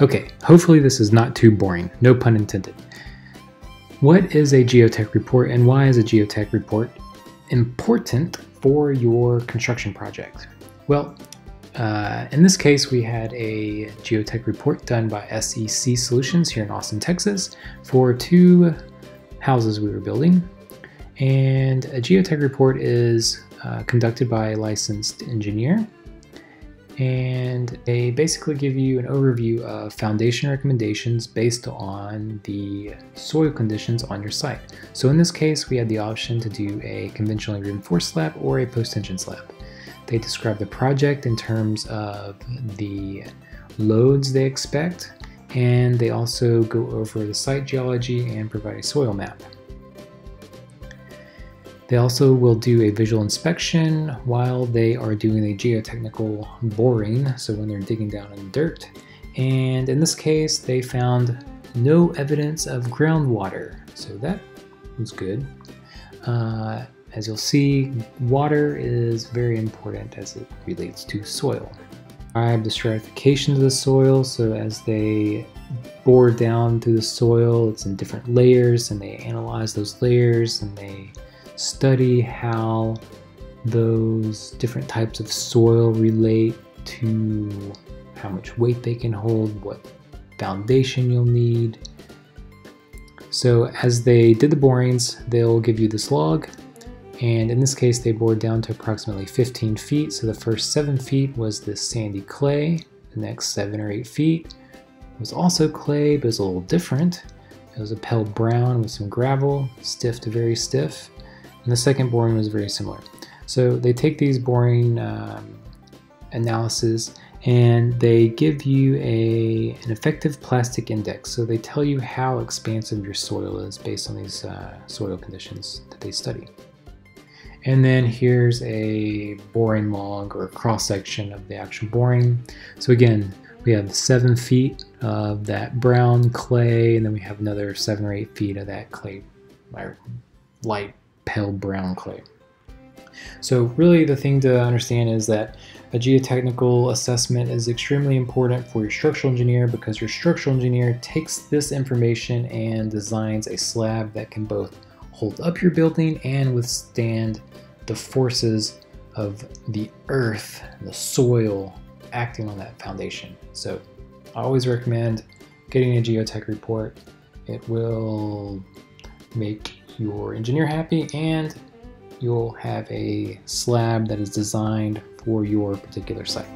Okay, hopefully this is not too boring, no pun intended. What is a geotech report and why is a geotech report important for your construction project? Well, uh, in this case, we had a geotech report done by SEC Solutions here in Austin, Texas, for two houses we were building. And a geotech report is uh, conducted by a licensed engineer. And they basically give you an overview of foundation recommendations based on the soil conditions on your site. So in this case, we had the option to do a conventionally reinforced slab or a post-tension slab. They describe the project in terms of the loads they expect, and they also go over the site geology and provide a soil map. They also will do a visual inspection while they are doing a geotechnical boring, so when they're digging down in the dirt. And in this case, they found no evidence of groundwater, so that was good. Uh, as you'll see, water is very important as it relates to soil. I have the stratification of the soil, so as they bore down through the soil, it's in different layers, and they analyze those layers and they study how those different types of soil relate to how much weight they can hold, what foundation you'll need. So as they did the borings, they'll give you this log and in this case they bored down to approximately 15 feet. So the first 7 feet was this sandy clay the next 7 or 8 feet was also clay but it was a little different. It was a pale brown with some gravel stiff to very stiff and the second boring was very similar so they take these boring um, analysis and they give you a, an effective plastic index. So they tell you how expansive your soil is based on these uh, soil conditions that they study. And then here's a boring log or cross section of the actual boring. So again, we have seven feet of that brown clay, and then we have another seven or eight feet of that clay, light pale brown clay. So really the thing to understand is that a geotechnical assessment is extremely important for your structural engineer because your structural engineer takes this information and designs a slab that can both hold up your building and withstand the forces of the earth, the soil acting on that foundation. So I always recommend getting a geotech report. It will make your engineer happy and you'll have a slab that is designed for your particular site.